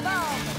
太大